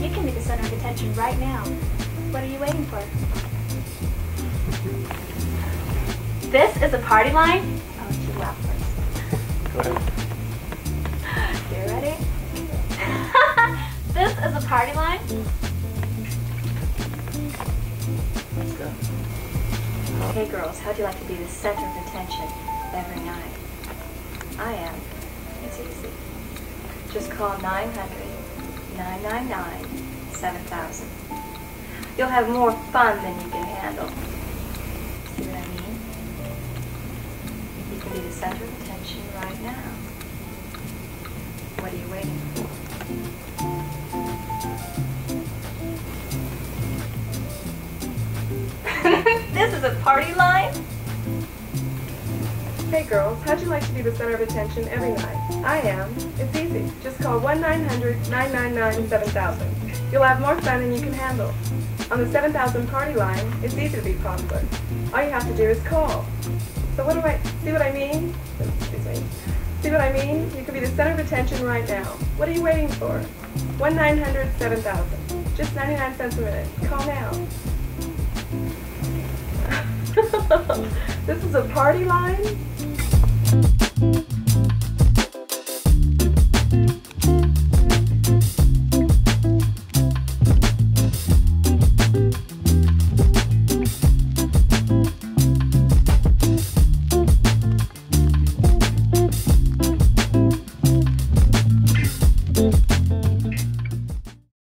You can be the center of attention right now. What are you waiting for? This is a party line. Oh, you laugh first. Go ahead. You ready? this is a party line. Let's go. Hey girls, how'd you like to be the center of attention every night? I am. It's easy. Just call 900-999-7000. You'll have more fun than you can handle. See what I mean? You can be the center of attention right now. What are you waiting for? this is a party line? Hey girls, how'd you like to be the center of attention every night? I am. It's easy. Call 1-900-999-7000. You'll have more fun than you can handle. On the 7000 party line, it's easy to be popular. All you have to do is call. So what do I, see what I mean? Excuse me. See what I mean? You can be the center of attention right now. What are you waiting for? 1-900-7000. Just 99 cents a minute. Call now. this is a party line?